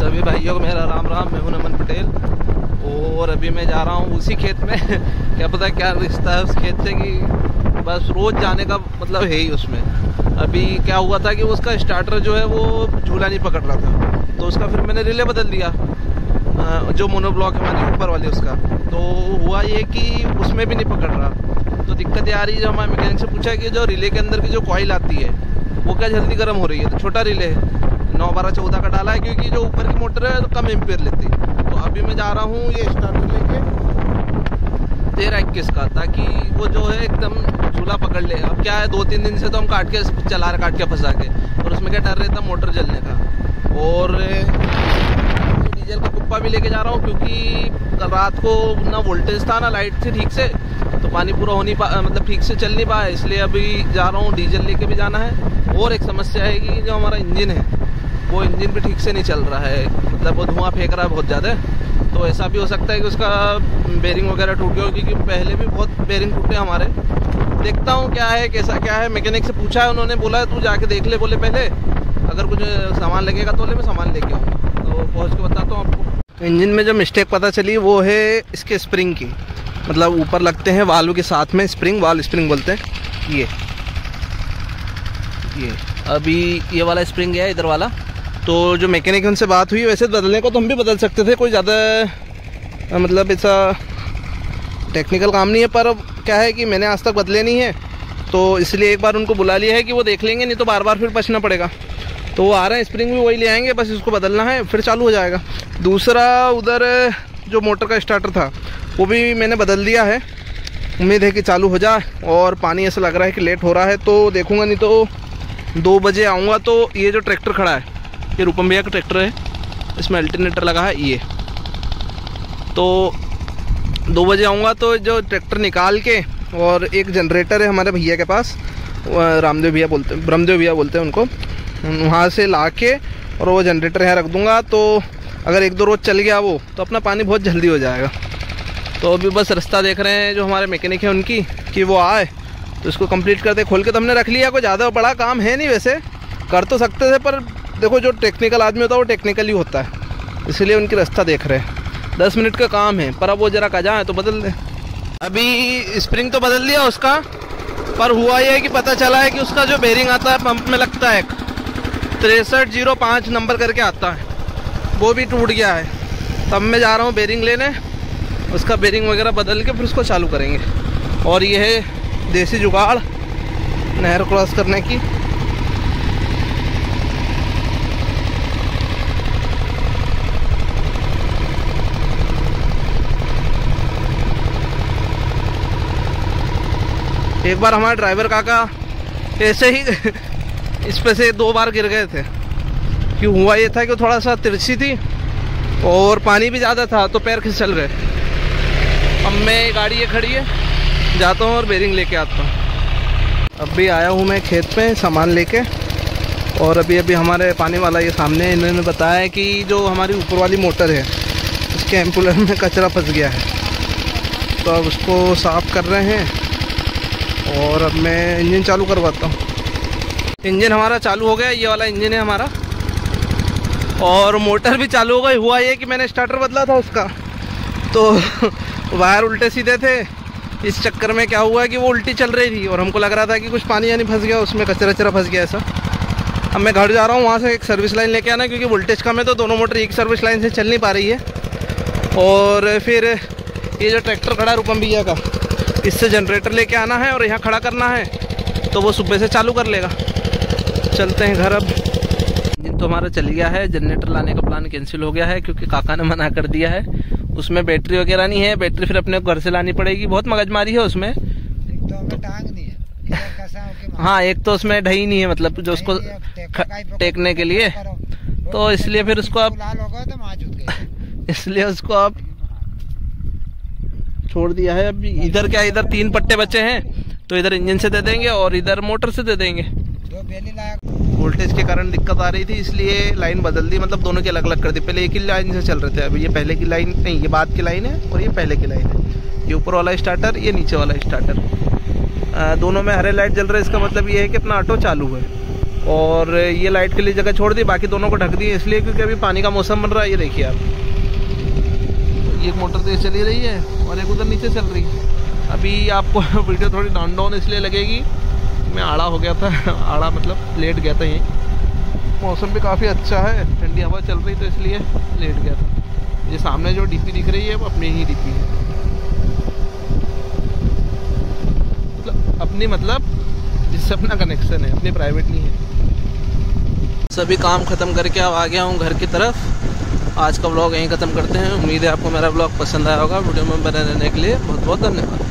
सभी भाइयों को मेरा राम राम, मैं हूँ नमन पटेल। और अभी मैं जा रहा हूँ उसी खेत में। क्या पता क्या रिश्ता है उस खेत से कि बस रोज़ जाने का मतलब है ही उसमें। अभी क्या हुआ था कि उसका स्टार्टर जो है वो झूला नहीं पकड़ रहा था। तो उसका फिर मैंने रिले बदल दिया जो मोनोब्लॉक है हमारी ऊपर वाली उसका। तो हुआ ये कि उसमें भी नहीं पकड़ रहा। तो दिक्कत ये आ रही है, हमारे मैकेनिक से पूछा कि जो रिले के अंदर की जो कॉइल आती है, वो क्या जल्दी गर्म हो रही है? तो छोटा रिले है। नौ बारह चौदह का डाला है, क्योंकि जो ऊपर की मोटर है तो कम एम्पेयर लेती है। तो अभी मैं जा रहा हूँ ये स्टार्टर लेके तेरह इक्कीस का, ताकि वो जो है एकदम झूला पकड़ ले। अब क्या है दो तीन दिन से तो हम काट के चला रहे काट के फंसा के। और उसमें क्या डर रहता मोटर जलने का। और डीजल का कुप्पा भी लेके जा रहा हूँ, क्योंकि कल रात को ना वोल्टेज था, ना लाइट थी ठीक से। तो पानी पूरा हो नहीं पा मतलब ठीक से चल नहीं पाया, इसलिए अभी जा रहा हूँ डीजल लेके भी जाना है। और एक समस्या है कि जो हमारा इंजन है वो इंजन भी ठीक से नहीं चल रहा है। मतलब वो धुआँ फेंक रहा है बहुत ज़्यादा। तो ऐसा भी हो सकता है कि उसका बेरिंग वगैरह टूट गया क्योंकि पहले भी बहुत बेरिंग टूटे हमारे। देखता हूँ क्या है, कैसा, क्या है। मैकेनिक से पूछा है, उन्होंने बोला तू जाके देख ले, बोले पहले। अगर कुछ सामान लगेगा तो ले, मैं सामान लेके आऊँ तो पहुँच के बताता हूँ आपको। इंजन में जो मिस्टेक पता चली, वो है इसके स्प्रिंग की। मतलब ऊपर लगते हैं वालू के साथ में स्प्रिंग वाल स्प्रिंग बोलते हैं। ये। ये। अभी ये वाला स्प्रिंग है, इधर वाला। तो जो मैकेनिक उनसे बात हुई, वैसे बदलने को तो हम भी बदल सकते थे, कोई ज़्यादा मतलब ऐसा टेक्निकल काम नहीं है, पर क्या है कि मैंने आज तक बदले नहीं है तो इसलिए एक बार उनको बुला लिया है कि वो देख लेंगे, नहीं तो बार बार फिर पछना पड़ेगा। तो वो आ रहे हैं स्प्रिंग भी वही ले आएँगे, बस इसको बदलना है, फिर चालू हो जाएगा। दूसरा उधर, जो मोटर का स्टार्टर था, वो भी मैंने बदल दिया है। उम्मीद है कि चालू हो जाए, और पानी ऐसा लग रहा है कि लेट हो रहा है तो देखूँगा, नहीं तो दो बजे आऊँगा तो ये जो ट्रैक्टर खड़ा है ये रूपम भैया का ट्रैक्टर है। इसमें अल्टरनेटर लगा है, ये। तो दो बजे आऊँगा तो जो ट्रैक्टर निकाल के और एक जनरेटर है हमारे भैया के पास रामदेव भैया बोलते हैं ब्रह्मदेव भैया बोलते हैं उनको, वहाँ से ला के और वो जनरेटर यहाँ रख दूँगा। तो अगर एक दो रोज़ चल गया वो तो अपना पानी बहुत जल्दी हो जाएगा। तो अभी बस रास्ता देख रहे हैं जो हमारे मैकेनिक हैं उनकी, कि वो आए तो इसको कंप्लीट करते, खोल के तो हमने रख लिया, कोई ज़्यादा बड़ा काम है नहीं वैसे। कर तो सकते थे, पर देखो, जो टेक्निकल आदमी होता है, वो टेक्निकल ही होता है। इसलिए उनकी रास्ता देख रहे हैं। दस मिनट का काम है, पर अब वो ज़रा का जाए तो बदल दें। अभी स्प्रिंग तो बदल दिया उसका, पर हुआ यह है कि पता चला है कि उसका जो बेरिंग आता है पंप में लगता है तिरसठ ज़ीरो पाँच नंबर करके आता है। वो भी टूट गया है। तब मैं जा रहा हूँ बेरिंग लेने। उसका बेरिंग वगैरह बदल के फिर उसको चालू करेंगे। और यह है देसी जुगाड़, नहर क्रॉस करने की। एक बार हमारे ड्राइवर काका ऐसे ही इस पे से दो बार गिर गए थे। कि हुआ ये था कि थोड़ा सा तिरछी थी और पानी भी ज़्यादा था तो पैर चल रहे अब मैं गाड़ी ये खड़ी है, जाता हूँ और बेरिंग लेके आता हूँ। अब भी आया हूँ मैं खेत पे सामान लेके और अभी अभी हमारे पानी वाला ये सामने इन्होंने बताया कि जो हमारी ऊपर वाली मोटर है, उसके एम्पुलर में कचरा फंस गया है। तो अब उसको साफ़ कर रहे हैं। और अब मैं इंजन चालू करवाता हूँ। इंजन हमारा चालू हो गया, ये वाला इंजन है हमारा। और मोटर भी चालू हो गई। हुआ ये कि मैंने स्टार्टर बदला था उसका। तो वायर उल्टे सीधे थे। इस चक्कर में क्या हुआ कि वो उल्टी चल रही थी और हमको लग रहा था कि कुछ पानी यानी फंस गया, उसमें कचरा चरा फंस गया ऐसा। अब मैं घर जा रहा हूँ, वहाँ से एक सर्विस लाइन लेके आना, क्योंकि वोल्टेज कम है तो दोनों मोटर एक सर्विस लाइन से चल नहीं पा रही है। और फिर ये जो ट्रैक्टर खड़ा है रूपम भैया का इससे जनरेटर लेके आना है और यहाँ खड़ा करना है तो वो सुबह से चालू कर लेगा। चलते हैं घर अब। तो हमारा चल गया है जनरेटर लाने का प्लान कैंसिल हो गया है क्योंकि काका ने मना कर दिया है। उसमें बैटरी वगैरह नहीं है बैटरी फिर अपने घर से लानी पड़ेगी। बहुत मगजमारी है उसमें। तो हाँ। एक तो उसमें ढही नहीं है मतलब जो उसको टेकने के लिए। तो इसलिए फिर उसको आप तो इसलिए उसको आप छोड़ दिया है। अभी इधर क्या इधर तीन पट्टे बचे हैं तो इधर इंजन से दे देंगे और इधर मोटर से दे देंगे। वोल्टेज के कारण दिक्कत आ रही थी इसलिए लाइन बदल दी मतलब दोनों की अलग अलग कर दी। पहले एक ही लाइन से चल रहे थे अभी ये पहले की लाइन नहीं ये बाद की लाइन है और ये पहले की लाइन है। ये ऊपर वाला स्टार्टर ये नीचे वाला स्टार्टर दोनों में हरे लाइट जल रहा है इसका मतलब ये है कि अपना ऑटो चालू है। और ये लाइट के लिए जगह छोड़ दी बाकी दोनों को ढक दी इसलिए क्योंकि अभी पानी का मौसम बन रहा है ये देखिए आप। ये मोटर तेज चली रही है और एक उधर नीचे चल रही है। अभी आपको वीडियो थोड़ी डाउन डाउन इसलिए लगेगी मैं आड़ा हो गया था। आड़ा मतलब लेट गया था यहीं। मौसम भी काफ़ी अच्छा है। ठंडी हवा चल रही तो इसलिए लेट गया था। ये सामने जो डीपी दिख रही है, वो अपनी ही डीपी है। मतलब अपनी मतलब जिससे अपना कनेक्शन है, अपनी प्राइवेट नहीं है। सभी काम ख़त्म करके अब आ गया हूँ घर की तरफ़। आज का ब्लॉग यहीं ख़त्म करते हैं। उम्मीद है आपको मेरा ब्लॉग पसंद आया होगा। वीडियो में बने रहने के लिए बहुत बहुत धन्यवाद।